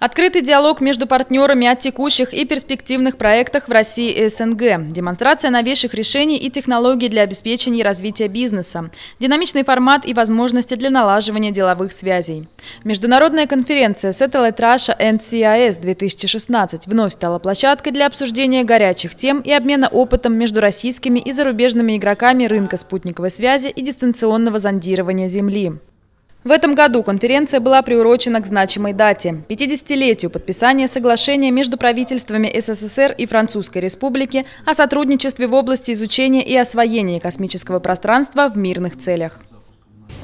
Открытый диалог между партнерами о текущих и перспективных проектах в России и СНГ. Демонстрация новейших решений и технологий для обеспечения и развития бизнеса. Динамичный формат и возможности для налаживания деловых связей. Международная конференция Satellite Russia NCIS 2016 вновь стала площадкой для обсуждения горячих тем и обмена опытом между российскими и зарубежными игроками рынка спутниковой связи и дистанционного зондирования Земли. В этом году конференция была приурочена к значимой дате – 50-летию подписания соглашения между правительствами СССР и Французской Республики о сотрудничестве в области изучения и освоения космического пространства в мирных целях.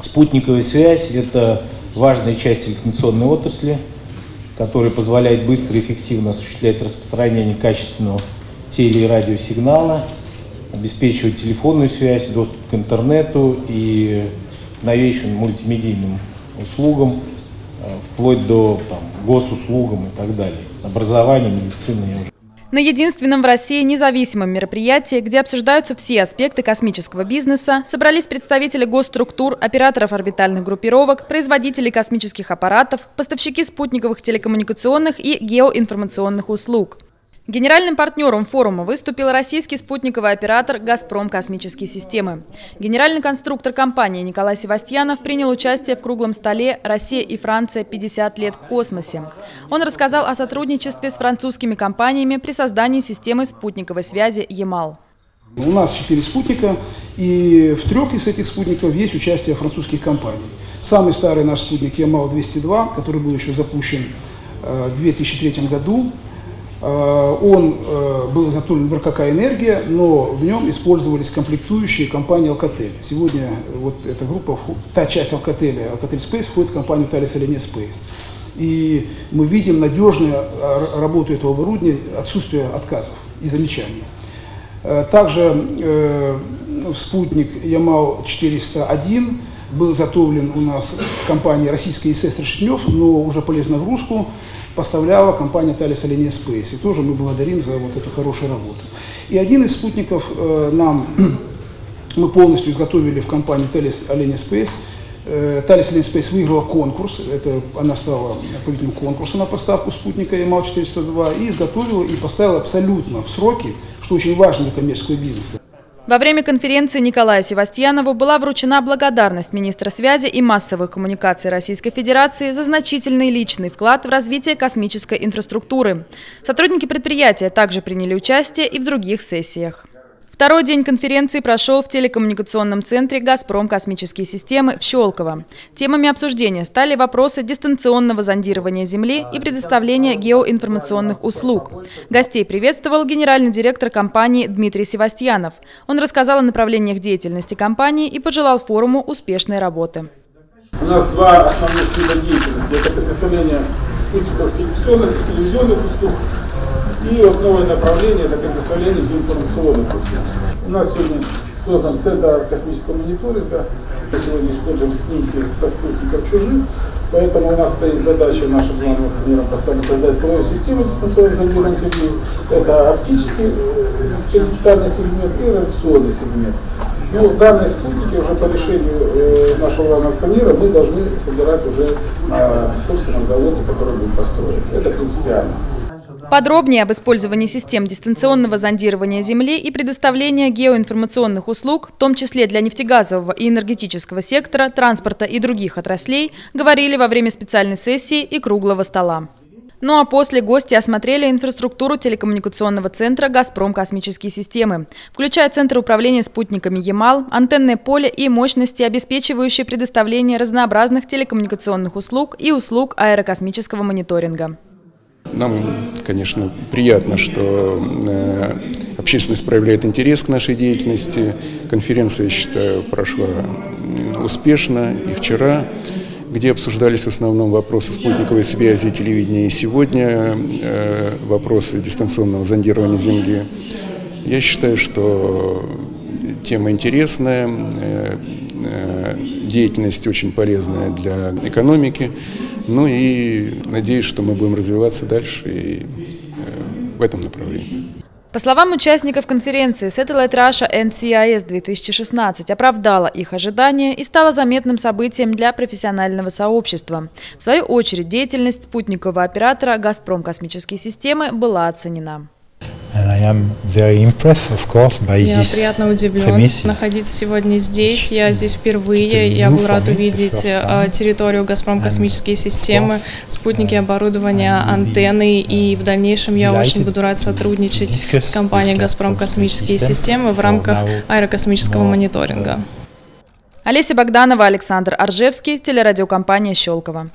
Спутниковая связь – это важная часть телекоммуникационной отрасли, которая позволяет быстро и эффективно осуществлять распространение качественного теле- и радиосигнала, обеспечивать телефонную связь, доступ к интернету и новейшим мультимедийным услугам, э, вплоть до там, госуслугам и так далее. Образование, медицина. На единственном в России независимом мероприятии, где обсуждаются все аспекты космического бизнеса, собрались представители госструктур, операторов орбитальных группировок, производителей космических аппаратов, поставщики спутниковых телекоммуникационных и геоинформационных услуг. Генеральным партнером форума выступил российский спутниковый оператор «Газпром Космические системы». Генеральный конструктор компании Николай Севастьянов принял участие в круглом столе «Россия и Франция. 50 лет в космосе». Он рассказал о сотрудничестве с французскими компаниями при создании системы спутниковой связи «Ямал». У нас четыре спутника, и в трех из этих спутников есть участие французских компаний. Самый старый наш спутник Ямал-202, который был еще запущен э, в 2003 году, он э, был изготовлен в РКК «Энергия», но в нем использовались комплектующие компании «Alcatel». Сегодня вот эта группа, та часть «Alcatel», «Alcatel Space» входит в компанию «Thales Alenia Space». И мы видим надежную э, работу этого оборудования, отсутствие отказов и замечаний. Также спутник Ямал-401 был изготовлен у нас в компании российской ИСС Решетнев, но уже полез в нагрузку поставляла компания Thales Alenia Space. И тоже мы благодарим за вот эту хорошую работу. И один из спутников э, нам мы полностью изготовили в компании Thales Alenia Space. Э, Thales Alenia Space выиграла конкурс, это она стала победителем конкурса на поставку спутника Ямал-402 и изготовила и поставила абсолютно в сроки, что очень важно для коммерческого бизнеса. Во время конференции Николаю Севастьянову была вручена благодарность министра связи и массовых коммуникаций Российской Федерации за значительный личный вклад в развитие космической инфраструктуры. Сотрудники предприятия также приняли участие и в других сессиях. Второй день конференции прошел в телекоммуникационном центре «Газпром. Космические системы» в Щелково. Темами обсуждения стали вопросы дистанционного зондирования Земли и предоставления геоинформационных услуг. Гостей приветствовал генеральный директор компании Дмитрий Севастьянов. Он рассказал о направлениях деятельности компании и пожелал форуму успешной работы. У нас два основных вида деятельности. Это предоставление спутников телевизионных, телевизионных услуг и вот новое направление – это предоставление информационных. У нас сегодня создан Центр космического мониторинга. Мы сегодня используем снимки со спутников чужих, поэтому у нас стоит задача нашим главным акционерам поставить создать свою систему дистанционного зондирования Земли. Это оптический спектральный сегмент и радиационный сегмент. Ну, данные спутники уже по решению э, нашего главного акционера мы должны собирать уже на собственном заводе, который будет построен. Это принципиально. Подробнее об использовании систем дистанционного зондирования Земли и предоставления геоинформационных услуг, в том числе для нефтегазового и энергетического сектора, транспорта и других отраслей, говорили во время специальной сессии и круглого стола. Ну а после гости осмотрели инфраструктуру телекоммуникационного центра «Газпром Космические системы», включая Центр управления спутниками «Ямал», антенное поле и мощности, обеспечивающие предоставление разнообразных телекоммуникационных услуг и услуг аэрокосмического мониторинга. Нам, конечно, приятно, что э, общественность проявляет интерес к нашей деятельности. Конференция, я считаю, прошла успешно и вчера, где обсуждались в основном вопросы спутниковой связи, телевидения, и сегодня э, вопросы дистанционного зондирования Земли. Я считаю, что тема интересная, э, деятельность очень полезная для экономики. Ну и надеюсь, что мы будем развиваться дальше и э, в этом направлении. По словам участников конференции, Satellite Russia NCIS 2016 оправдала их ожидания и стала заметным событием для профессионального сообщества. В свою очередь, деятельность спутникового оператора «Газпром космические системы» была оценена. Я приятно удивлен находиться сегодня здесь. Я здесь впервые. Я был рад увидеть э, территорию «Газпром Космические системы», спутники оборудования, антенны. И в дальнейшем я очень буду рад сотрудничать с компанией «Газпром Космические системы» в рамках аэрокосмического мониторинга. Олеся Богданова, Александр Аржевский, телерадиокомпания «Щелково».